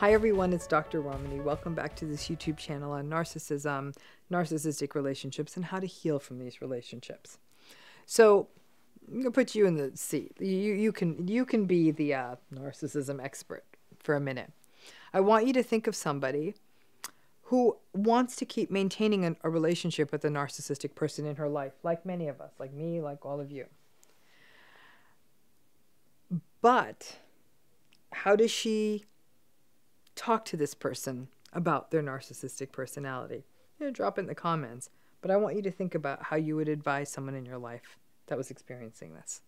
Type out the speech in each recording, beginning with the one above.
Hi everyone, it's Dr. Ramani. Welcome back to this YouTube channel on narcissism, narcissistic relationships, and how to heal from these relationships. So, I'm gonna put you in the seat. You you can you can be the uh, narcissism expert for a minute. I want you to think of somebody who wants to keep maintaining a, a relationship with a narcissistic person in her life, like many of us, like me, like all of you. But how does she talk to this person about their narcissistic personality? You know, drop it in the comments. But I want you to think about how you would advise someone in your life that was experiencing this.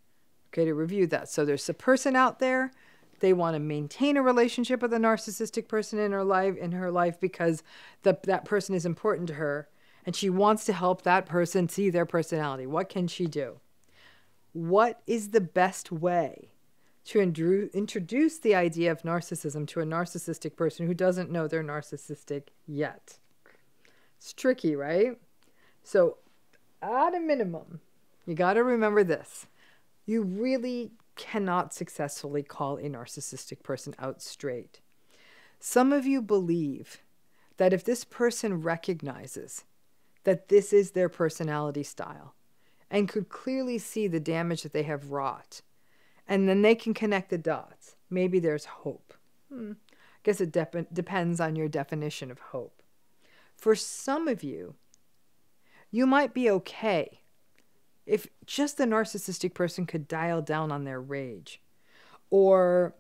Okay, to review that. So there's a person out there. They want to maintain a relationship with a narcissistic person in her life in her life because the, that person is important to her and she wants to help that person see their personality. What can she do? What is the best way to introduce the idea of narcissism to a narcissistic person who doesn't know they're narcissistic yet. It's tricky, right? So, at a minimum, you got to remember this. You really cannot successfully call a narcissistic person out straight. Some of you believe that if this person recognizes that this is their personality style and could clearly see the damage that they have wrought, and then they can connect the dots. Maybe there's hope. Hmm. I guess it dep- depends on your definition of hope. For some of you, you might be okay if just the narcissistic person could dial down on their rage. Or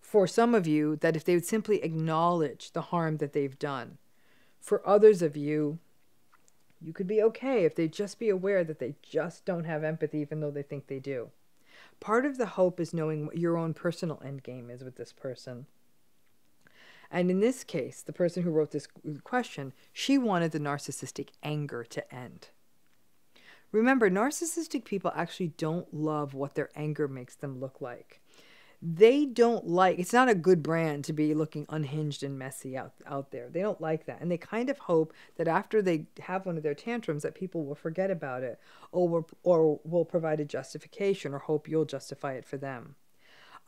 for some of you, that if they would simply acknowledge the harm that they've done. For others of you, you could be okay if they just be aware that they just don't have empathy, even though they think they do. Part of the hope is knowing what your own personal end game is with this person. And in this case, the person who wrote this question, she wanted the narcissistic anger to end. Remember, narcissistic people actually don't love what their anger makes them look like they don't like it's not a good brand to be looking unhinged and messy out out there. They don't like that. And they kind of hope that after they have one of their tantrums that people will forget about it or will, or will provide a justification or hope you'll justify it for them.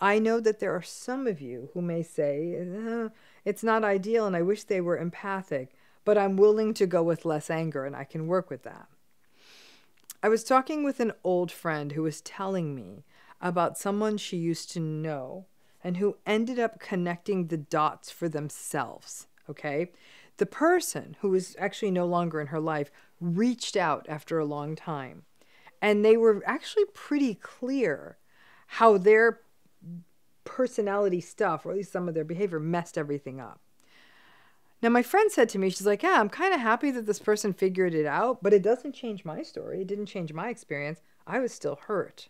I know that there are some of you who may say, uh, it's not ideal and I wish they were empathic, but I'm willing to go with less anger and I can work with that. I was talking with an old friend who was telling me about someone she used to know and who ended up connecting the dots for themselves. Okay. The person who was actually no longer in her life reached out after a long time. And they were actually pretty clear how their personality stuff, or at least some of their behavior, messed everything up. Now, my friend said to me, she's like, Yeah, I'm kind of happy that this person figured it out, but it doesn't change my story. It didn't change my experience. I was still hurt.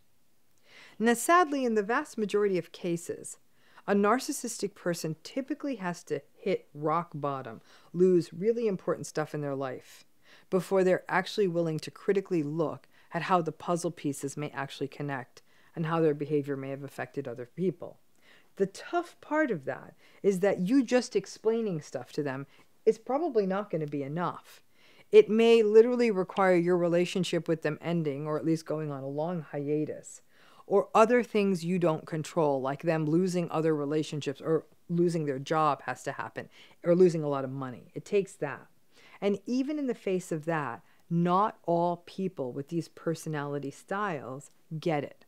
Now, sadly, in the vast majority of cases, a narcissistic person typically has to hit rock bottom, lose really important stuff in their life, before they're actually willing to critically look at how the puzzle pieces may actually connect and how their behavior may have affected other people. The tough part of that is that you just explaining stuff to them is probably not going to be enough. It may literally require your relationship with them ending or at least going on a long hiatus or other things you don't control, like them losing other relationships or losing their job has to happen, or losing a lot of money. It takes that. And even in the face of that, not all people with these personality styles get it.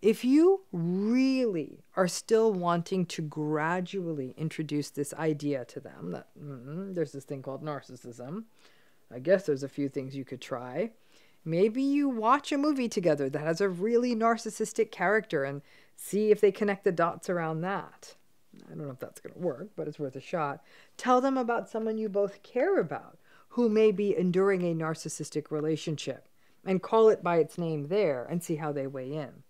If you really are still wanting to gradually introduce this idea to them that mm, there's this thing called narcissism, I guess there's a few things you could try. Maybe you watch a movie together that has a really narcissistic character and see if they connect the dots around that. I don't know if that's going to work, but it's worth a shot. Tell them about someone you both care about who may be enduring a narcissistic relationship and call it by its name there and see how they weigh in.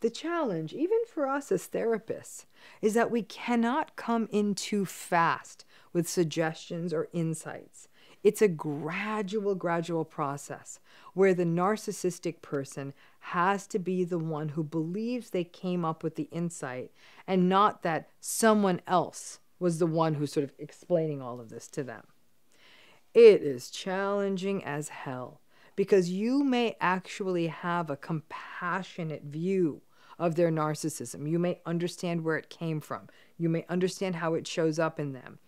The challenge, even for us as therapists, is that we cannot come in too fast with suggestions or insights. It's a gradual, gradual process where the narcissistic person has to be the one who believes they came up with the insight and not that someone else was the one who's sort of explaining all of this to them. It is challenging as hell because you may actually have a compassionate view of their narcissism. You may understand where it came from. You may understand how it shows up in them.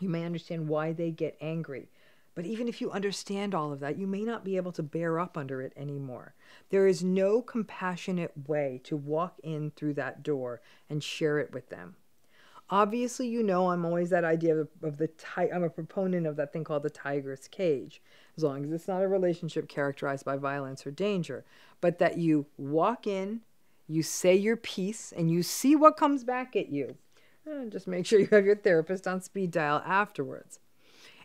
You may understand why they get angry. But even if you understand all of that, you may not be able to bear up under it anymore. There is no compassionate way to walk in through that door and share it with them. Obviously, you know I'm always that idea of, of the I'm a proponent of that thing called the tiger's cage, as long as it's not a relationship characterized by violence or danger, but that you walk in, you say your piece, and you see what comes back at you. And just make sure you have your therapist on speed dial afterwards.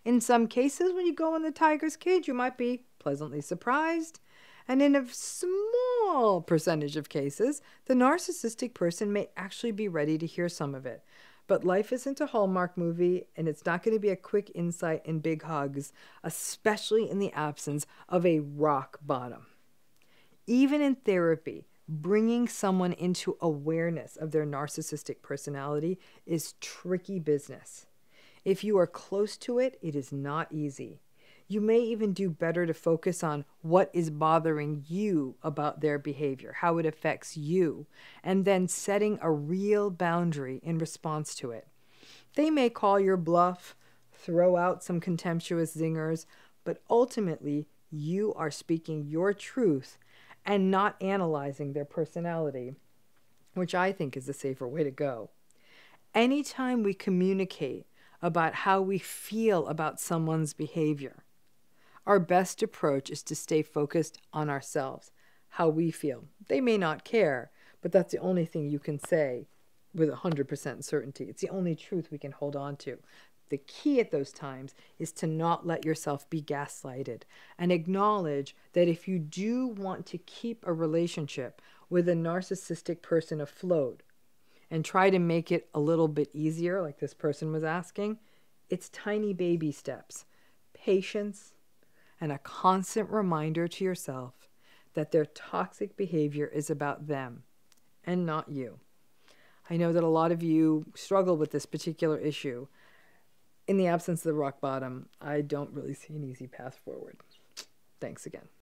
In some cases, when you go in the tiger's cage, you might be pleasantly surprised. And in a small percentage of cases, the narcissistic person may actually be ready to hear some of it. But life isn't a Hallmark movie, and it's not going to be a quick insight and big hugs, especially in the absence of a rock bottom. Even in therapy, bringing someone into awareness of their narcissistic personality is tricky business. If you are close to it, it is not easy. You may even do better to focus on what is bothering you about their behavior, how it affects you, and then setting a real boundary in response to it. They may call your bluff, throw out some contemptuous zingers, but ultimately, you are speaking your truth and not analyzing their personality, which I think is the safer way to go. Anytime we communicate about how we feel about someone's behavior, our best approach is to stay focused on ourselves, how we feel. They may not care, but that's the only thing you can say with 100% certainty. It's the only truth we can hold on to. The key at those times is to not let yourself be gaslighted and acknowledge that if you do want to keep a relationship with a narcissistic person afloat and try to make it a little bit easier, like this person was asking, it's tiny baby steps. Patience, and a constant reminder to yourself that their toxic behavior is about them and not you. I know that a lot of you struggle with this particular issue. In the absence of the rock bottom, I don't really see an easy path forward. Thanks again.